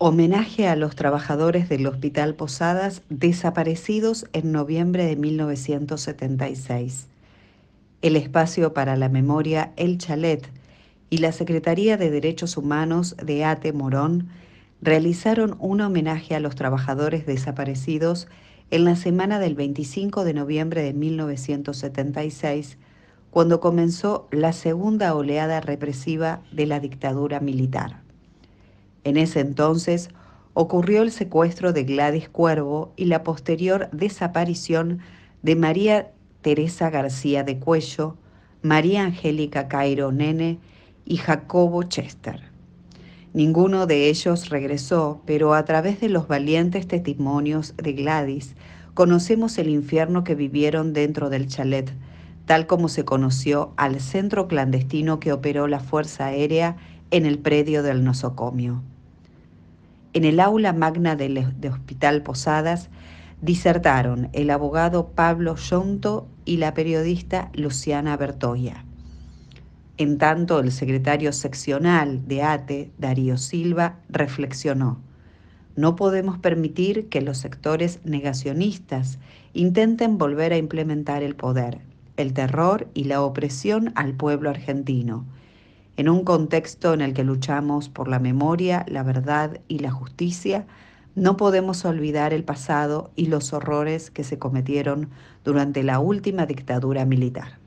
Homenaje a los trabajadores del Hospital Posadas desaparecidos en noviembre de 1976. El Espacio para la Memoria El Chalet y la Secretaría de Derechos Humanos de ATE Morón realizaron un homenaje a los trabajadores desaparecidos en la semana del 25 de noviembre de 1976, cuando comenzó la segunda oleada represiva de la dictadura militar. En ese entonces ocurrió el secuestro de Gladys Cuervo y la posterior desaparición de María Teresa García de Cuello, María Angélica Cairo Nene y Jacobo Chester. Ninguno de ellos regresó, pero a través de los valientes testimonios de Gladys conocemos el infierno que vivieron dentro del chalet, tal como se conoció al centro clandestino que operó la Fuerza Aérea en el predio del nosocomio. En el aula magna del Hospital Posadas disertaron el abogado Pablo Yonto y la periodista Luciana Bertoya. En tanto, el secretario seccional de ATE, Darío Silva, reflexionó, no podemos permitir que los sectores negacionistas intenten volver a implementar el poder, el terror y la opresión al pueblo argentino, en un contexto en el que luchamos por la memoria, la verdad y la justicia, no podemos olvidar el pasado y los horrores que se cometieron durante la última dictadura militar.